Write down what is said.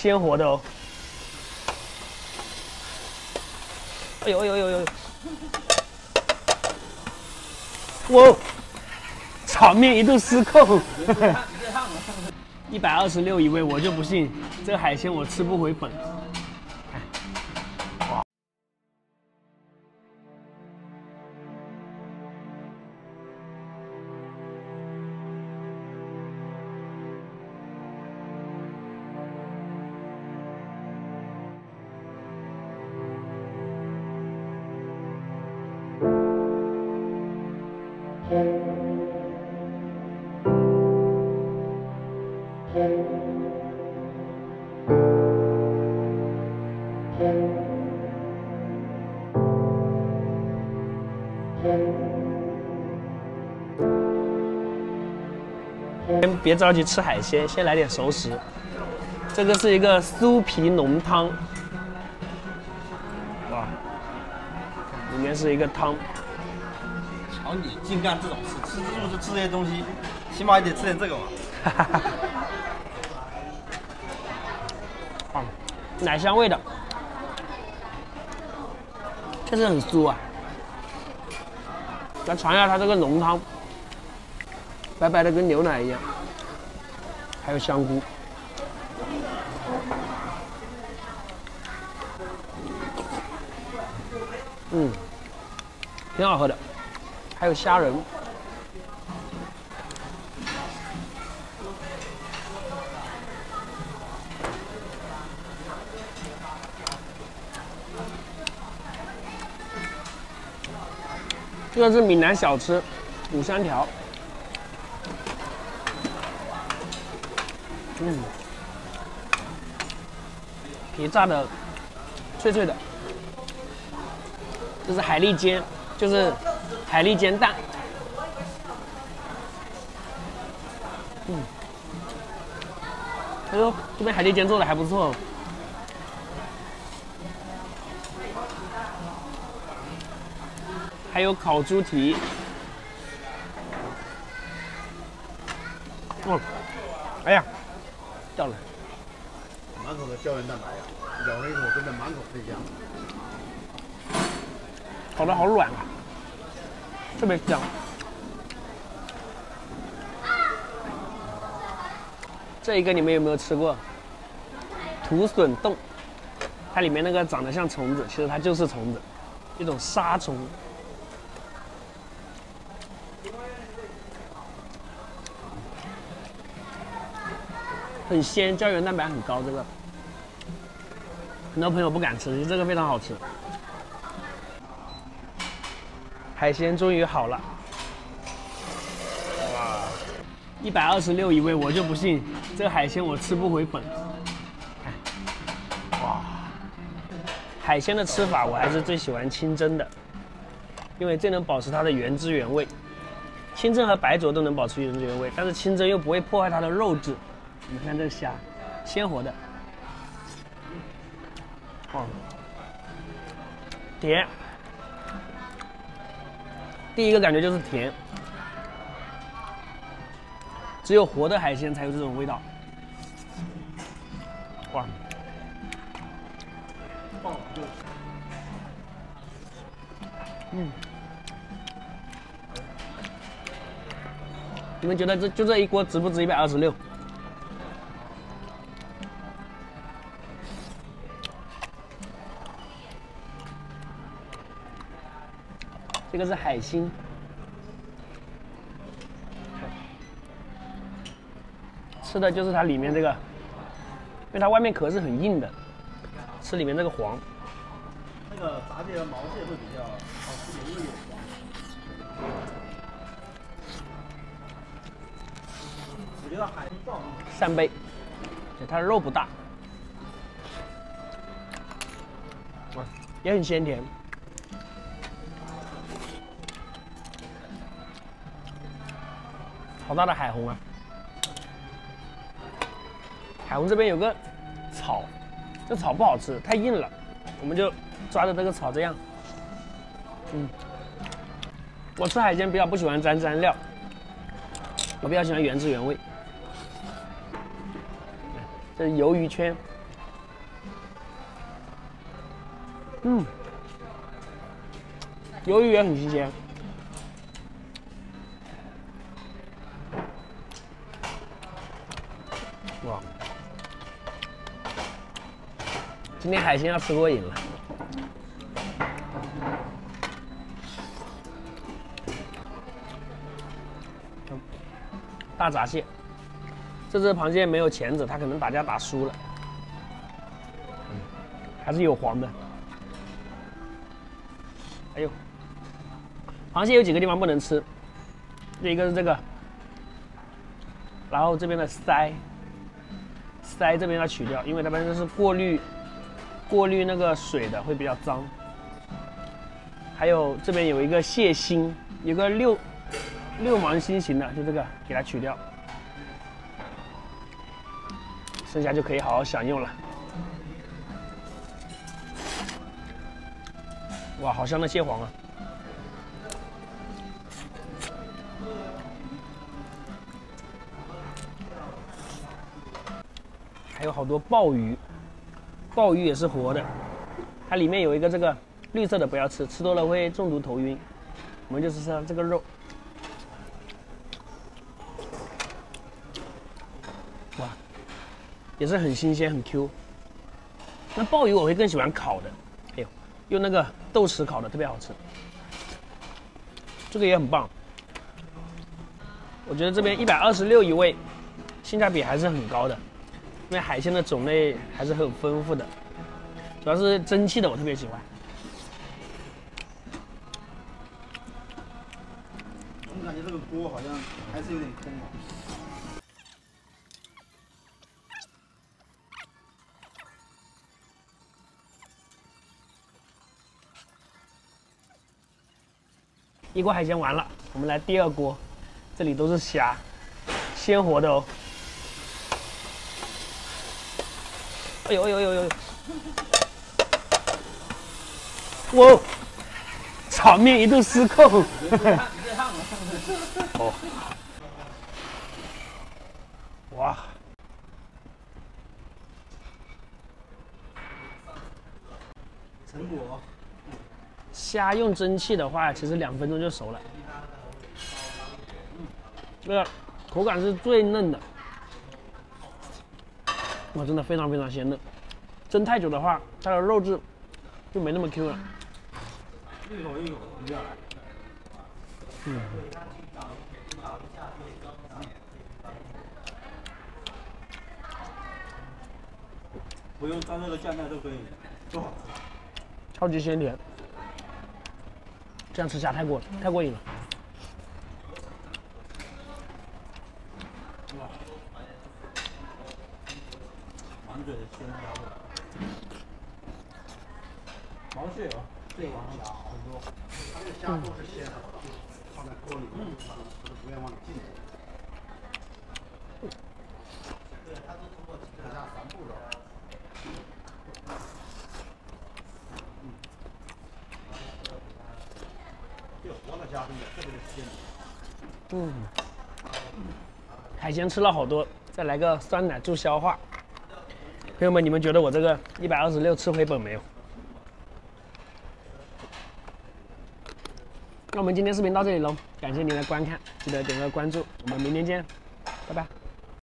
鲜活的哦。哎呦哎呦哎呦哎呦！哇，场面一度失控。一百二十六一位，我就不信这海鲜我吃不回本。先别着急吃海鲜，先来点熟食。这个是一个酥皮浓汤，哇，里面是一个汤。瞧你净干这种事，吃自助就吃这些东西，起码也得吃点这个嘛。啊，奶香味的，确实很酥啊。来尝一下它这个浓汤，白白的跟牛奶一样，还有香菇。嗯，挺好喝的，还有虾仁。这个是闽南小吃，五香条。嗯，皮炸的脆脆的。这是海蛎煎，就是海蛎煎蛋。嗯，哎呦这边海蛎煎做的还不错。还有烤猪蹄。哦，哎呀，掉了。满口的胶原蛋白呀，咬了一口真的满口飞香。烤的好软啊，特别香。这一个你们有没有吃过？土笋冻，它里面那个长得像虫子，其实它就是虫子，一种沙虫。很鲜，胶原蛋白很高，这个很多朋友不敢吃，其实这个非常好吃。海鲜终于好了，哇，一百二十六一位，我就不信这海鲜我吃不回本。哇，海鲜的吃法我还是最喜欢清蒸的，因为这能保持它的原汁原味。清蒸和白灼都能保持原汁原味，但是清蒸又不会破坏它的肉质。你看这虾，鲜活的，哦，甜。第一个感觉就是甜，只有活的海鲜才有这种味道。哇，嗯，你们觉得这就这一锅值不值一百二十六？个是海星，吃的就是它里面这个，因为它外面壳是很硬的，吃里面这个黄。那个炸蟹和毛蟹会比较好吃点，因为有黄。我觉得海星造扇贝，对，它的肉不大，也很鲜甜。好大的海虹啊。海虹这边有个草这草不好吃太硬了我们就抓着这个草这样。嗯我吃海鲜比较不喜欢沾沾料我比较喜欢原汁原味。这是鱿鱼圈。嗯。鱿鱼也很新鲜。今天海鲜要吃过瘾了。大闸蟹，这只螃蟹没有钳子，它可能打架打输了，还是有黄的。哎呦，螃蟹有几个地方不能吃，一个是这个，然后这边的鳃，鳃这边要取掉，因为它本身是过滤过滤那个水的，会比较脏。还有这边有一个蟹心，有个六六芒星形的，就这个给它取掉，剩下就可以好好享用了。哇，好香的蟹黄啊！还有好多鲍鱼，鲍鱼也是活的，它里面有一个这个绿色的不要吃，吃多了会中毒头晕。我们就吃吃这个肉，哇，也是很新鲜很 Q。那鲍鱼我会更喜欢烤的，哎呦，用那个豆豉烤的特别好吃。这个也很棒，我觉得这边一百二十六一位，性价比还是很高的。因为海鲜的种类还是很丰富的，主要是蒸汽的我特别喜欢。我们感觉这个锅好像还是有点空啊。一锅海鲜完了，我们来第二锅，这里都是虾，鲜活的哦。哎呦哎呦哎呦哎呦！哇，场面一度失控。哦，哇！成果。虾用蒸汽的话，其实两分钟就熟了。这个口感是最嫩的。哇，真的非常非常鲜嫩，蒸太久的话，它的肉质就没那么 Q 了。一口一口下来。嗯。不用蘸那个酱料都可以，多好吃。超级鲜甜，这样吃下太过太过瘾了。对，鲜虾味。毛蟹有，这个虾很多，虾都是鲜的，放在锅里，嗯，不要往里进。这个三步骤。嗯。嗯。海鲜吃了好多，再来个酸奶助消化。朋友们，你们觉得我这个一百二十六吃回本没有？那我们今天视频到这里喽，感谢您的观看，记得点个关注，我们明天见，拜拜。